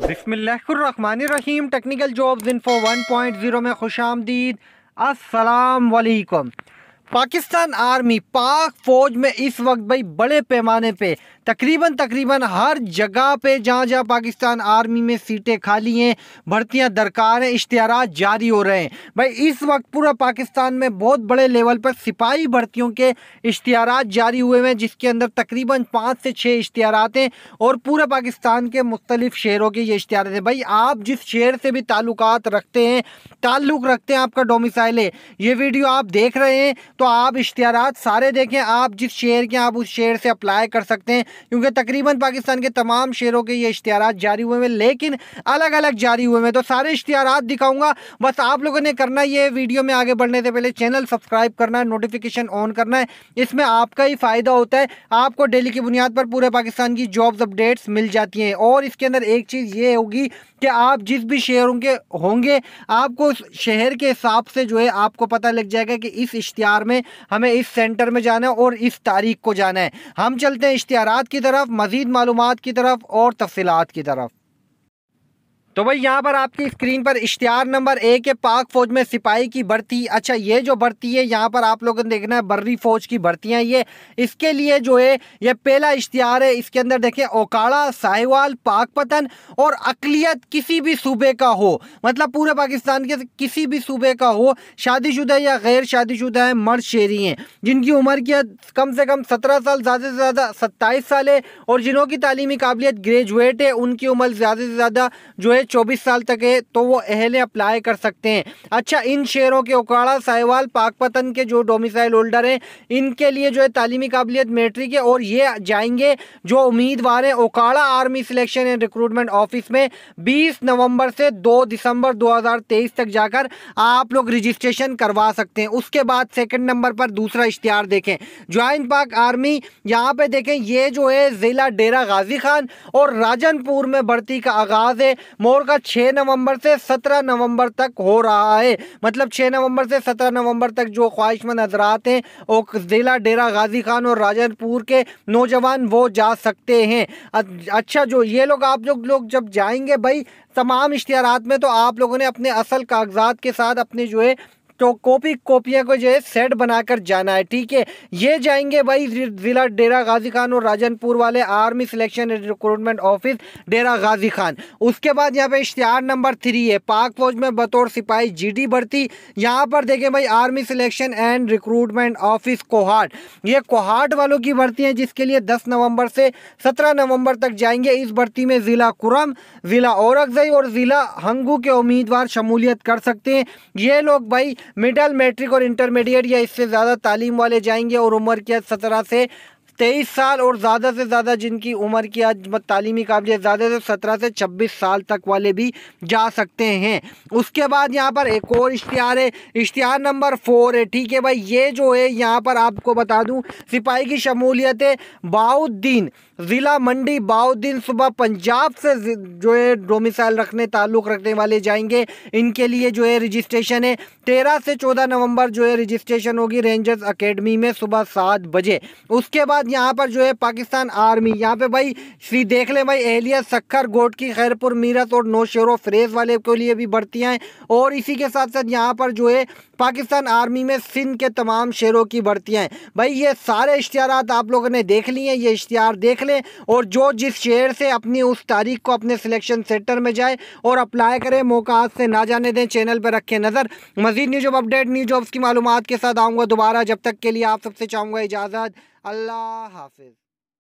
बिस्मिल्लाहिर्रहमानिर्रहीम। Technical jobs info 1.0 में खुश आमदीद असलकम पाकिस्तान आर्मी पाक फौज में इस वक्त भाई बड़े पैमाने पे तकरीबन तकरीबन हर जगह पे जहाँ जहाँ पाकिस्तान आर्मी में सीटें खाली हैं, भर्तियाँ दरकार हैं इश्तहार जारी हो रहे हैं। भाई, इस वक्त पूरा पाकिस्तान में बहुत बड़े लेवल पर सिपाही भर्तियों के इश्तहार जारी हुए हैं, जिसके अंदर तकरीबन पाँच से छः इश्तहार हैं और पूरे पाकिस्तान के मुख्तलिफ़ शहरों के ये इश्तहार हैं। भाई, आप जिस शहर से भी ताल्लुक रखते हैं, ताल्लुक़ रखते हैं आपका डोमिसाइल है ये वीडियो आप देख रहे हैं तो आप इश्तहार सारे देखें, आप जिस शहर के आप उस शहर से अप्लाई कर सकते हैं। क्योंकि तकरीबन पाकिस्तान के तमाम शहरों के ये इश्तहार जारी हुए हैं, लेकिन अलग अलग जारी हुए हैं। तो सारे इश्तहार दिखाऊँगा। बस आप लोगों ने करना ये वीडियो में आगे बढ़ने से पहले चैनल सब्सक्राइब करना है नोटिफिकेशन ऑन करना है। इसमें आपका ही फ़ायदा होता है। आपको डेली की बुनियाद पर पूरे पाकिस्तान की जॉब्स अपडेट्स मिल जाती हैं। और इसके अंदर एक चीज़ ये होगी कि आप जिस भी शहरों के होंगे, आपको शहर के हिसाब से जो है आपको पता लग जाएगा कि इस इश्तहार में हमें इस सेंटर में जाना है और इस तारीख को जाना है। हम चलते हैं इश्तहार की तरफ़ मज़ीद मालूम की तरफ़ और तफसीत की तरफ़। तो भाई यहाँ पर आपकी स्क्रीन पर इश्तिहार नंबर एक है पाक फौज में सिपाही की भर्ती। अच्छा ये जो भर्ती है, यहाँ पर आप लोगों ने देखना है, बर्री फौज की भर्तियाँ ये। इसके लिए जो है, ये पहला इश्तिहार है। इसके अंदर देखें ओकाड़ा, साहिवाल पाकपतन और अकलियत किसी भी सूबे का हो मतलब पूरे पाकिस्तान के किसी भी सूबे का हो, शादीशुदा या गैर शादीशुदा है मर्द शेरी हैं, जिनकी उम्र की कम से कम सत्रह साल, ज़्यादा से ज़्यादा सत्ताईस साल है और जिन्हों की तालीमी काबिलियत ग्रेजुएट है, उनकी उम्र ज़्यादा से ज़्यादा जो है चौबीस साल तक है तो वो अहले अप्लाई कर सकते हैं। अच्छा इन शेयरों के उकाड़ा, साहिवाल पाकपतन के जो डोमिसाइल होल्डर हैं, इनके लिए जो है तालीमी काबिलियत मेट्रिक है और ये जाएँगे जो उम्मीदवार हैं, Okara army selection and recruitment office में बीस नवंबर से दो दिसंबर दो हज़ार तेईस तक जाकर आप लोग रजिस्ट्रेशन करवा सकते हैं। उसके बाद सेकेंड नंबर पर दूसरा इश्तहार देखें। ज्वाइन पाक आर्मी यहाँ पे देखें, ये जो है ज़िला डेरा गाजी खान और राजनपुर में भर्ती का आगाज़ है। मोर का 6 नवंबर से 17 नवंबर तक हो रहा है। मतलब 6 नवंबर से 17 नवंबर तक जो ख्वाहिशमंद हजरात हैं और ज़िला डेरा गाजी खान और राजनपुर के नौजवान वो जा सकते हैं। अच्छा जो ये लोग, आप लोग लोग जब जाएँगे भाई, तमाम इश्तहार में तो आप लोगों ने अपने असल कागजात के साथ अपने जो है तो कॉपी कॉपियाँ को जो है सेट बनाकर जाना है, ठीक है? ये जाएँगे भाई ज़िला डेरा गाजी खान और राजनपुर वाले army selection and recruitment office Dera Ghazi Khan. उसके बाद यहाँ पे इश्तहार नंबर थ्री है, पाक फौज में बतौर सिपाही जीडी भर्ती। यहाँ पर देखें भाई army selection and recruitment office Kohat. ये कोहाट वालों की भर्ती है, जिसके लिए दस नवंबर से सत्रह नवंबर तक जाएँगे इस भर्ती में ज़िला कुरम, ज़िला औरकजई और ज़िला हंगू के उम्मीदवार शमूलियत कर सकते हैं। ये लोग भाई मिडल मैट्रिक और इंटरमीडिएट या इससे ज़्यादा तालीम वाले जाएँगे और उम्र के सत्रह से तेईस साल और ज़्यादा से ज़्यादा जिनकी उम्र की आज तालीमी काबिलियत ज़्यादा से सत्रह से छब्बीस साल तक वाले भी जा सकते हैं। उसके बाद यहाँ पर एक और इश्तहार है। इश्तहार नंबर फोर है। ठीक है भाई, ये जो है, यहाँ पर आपको बता दूँ, सिपाही की शमूलियत है बाउद्दीन, ज़िला मंडी बाउद्दीन सुबह पंजाब से जो है, डोमिसाइल रखने, ताल्लुक़ रखने वाले जाएँगे। इनके लिए जो है रजिस्ट्रेशन है। तेरह से चौदह नवंबर जो है रजिस्ट्रेशन होगी रेंजर्स अकेडमी में सुबह सात बजे। उसके बाद यहाँ पर जो है पाकिस्तान आर्मी, यहाँ पे भाई, श्री देख ले भाई एहलिया सखर, गोट की खैरपुर, मीरत और नौशेरो फ्रेज वाले के लिए भी भर्तियाँ हैं। और इसी के साथ साथ यहाँ पर जो है, पाकिस्तान आर्मी में सिंध के तमाम शेरों की भर्तियाँ हैं। भाई, ये सारे इश्तहार आप लोगों ने देख लिए हैं, ये इश्तहार देख लें। और जो जिस शेर से अपनी उस तारीख को अपने सिलेक्शन सेंटर में जाए और अप्लाई करें, मौका हाथ से ना जाने दें चैनल पर रखें नज़र। मजीद न्यूज़ अपडेट न्यू जॉब्स की मालूम के साथ आऊँगा दोबारा, जब तक के लिए आप सबसे चाहूँगा इजाज़त। अल्लाह हाफिज़।